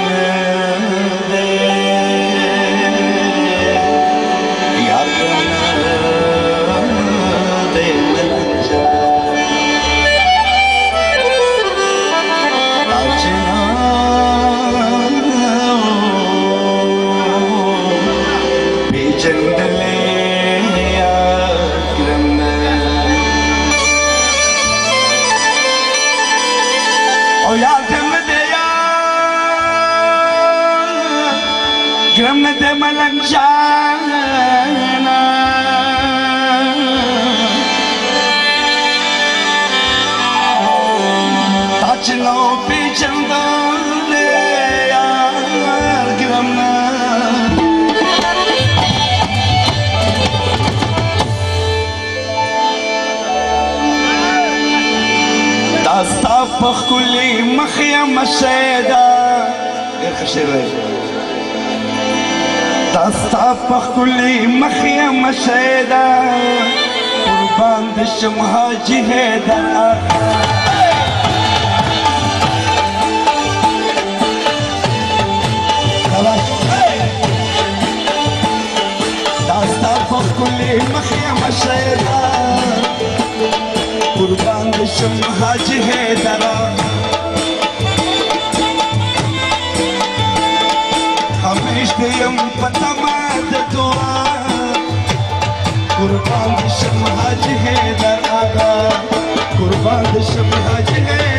Amen. من شاءنا تا چې نو پیچندل یار ګرم داستا په خولي مخیا مشیدا ډېر ښه شعر تاستا پخلی مخیا مشیدا قربان د شم حاجی هیدر تاستا پخلی مخیا مشیدا قربان د شم حاجی هیدر हम पता कुर्बान शमहज है दरागा कुर्बान शमहज है